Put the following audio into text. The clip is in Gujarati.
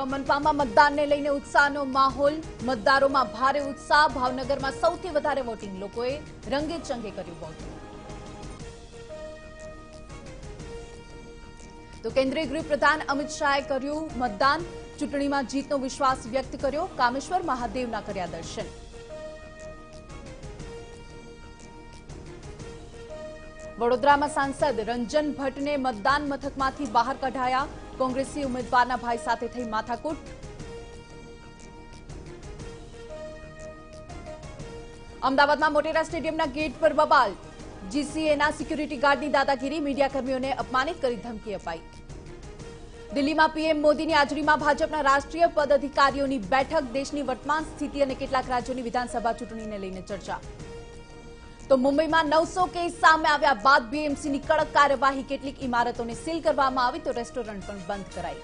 મનપામાં મતદાનને લઈને ઉત્સાહનો માહોલ. મતદારોમાં ભારે ઉત્સાહ. ભાવનગરમાં સૌથી વધારે વોટિંગ લોકોએ રંગે ચંગે કર્યું વોટિંગ તો કેન્દ્રીય ગૃહપ્રધાન અમિત શાહે કર્યું મતદાન. ચૂંટણીમાં જીતનો વિશ્વાસ વ્યક્ત કર્યો. કામેશ્વર મહાદેવના કર્યા દર્શન. વડોદરામાં સાંસદ રંજન ભટ્ટને મતદાન મથકમાંથી બહાર કઢાયા. કોંગ્રેસી ઉમેદવારના ભાઈ સાથે થઈ માથાકૂટ. અમદાવાદમાં મોટેરા સ્ટેડિયમના ગેટ પર બબાલ. જીસીએના સિક્યુરિટી ગાર્ડની દાદાગીરી, મીડિયાકર્મીઓને અપમાનિત કરી ધમકી અપાઈ. દિલ્હીમાં પીએમ મોદીની હાજરીમાં ભાજપના રાષ્ટ્રીય પદ અધિકારીઓની બેઠક, દેશની વર્તમાન સ્થિતિ અને કેટલાક રાજ્યોની વિધાનસભા ચૂંટણીને લઈને ચર્ચા. તો મુંબઈમાં નવસો કેસ સામે આવ્યા બાદ બીએમસીની કડક કાર્યવાહી કેટલીક ઇમારતોને સીલ કરવામાં આવી તો રેસ્ટોરન્ટ પણ બંધ કરાઈ.